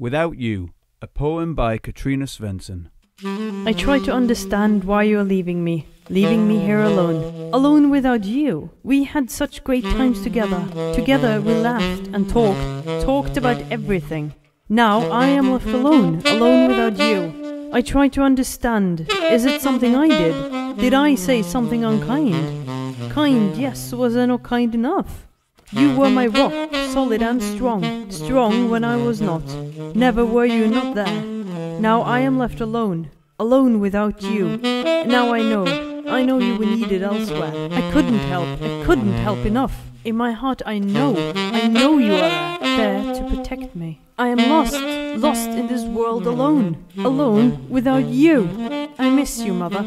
Without You, a poem by Katherine Svendsen. I try to understand why you're leaving me, leaving me here alone. Alone without you. We had such great times together. Together we laughed and talked, talked about everything. Now I am left alone, alone without you. I try to understand. Is it something I did? Did I say something unkind? Kind, yes, was I not kind enough? You were my rock, solid and strong, strong when I was not. Never were you not there. Now I am left alone, alone without you. Now I know, I know you were needed elsewhere. I couldn't help, I couldn't help enough. In my heart I know, I know you are there, to protect me. I am lost, lost in this world alone, alone without you. I miss you, mother.